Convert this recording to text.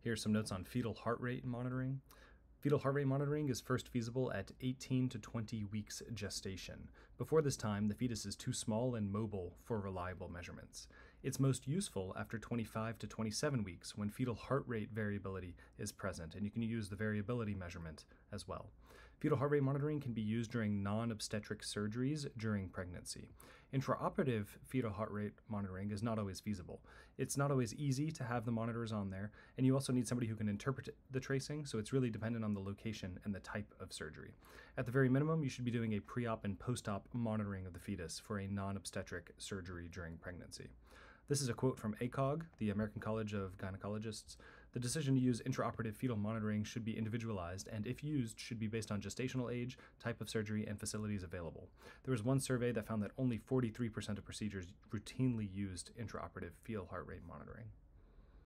Here's some notes on fetal heart rate monitoring. Fetal heart rate monitoring is first feasible at 18 to 20 weeks gestation. Before this time, the fetus is too small and mobile for reliable measurements. It's most useful after 25 to 27 weeks when fetal heart rate variability is present, and you can use the variability measurement as well. Fetal heart rate monitoring can be used during non obstetric surgeries during pregnancy. Intraoperative fetal heart rate monitoring is not always feasible. It's not always easy to have the monitors on there, and you also need somebody who can interpret the tracing, so it's really dependent on the location and the type of surgery. At the very minimum, you should be doing a pre op and post op monitoring of the fetus for a non obstetric surgery during pregnancy. This is a quote from ACOG, the American College of Gynecologists. The decision to use intraoperative fetal monitoring should be individualized and, if used, should be based on gestational age, type of surgery, and facilities available. There was one survey that found that only 43% of procedures routinely used intraoperative fetal heart rate monitoring.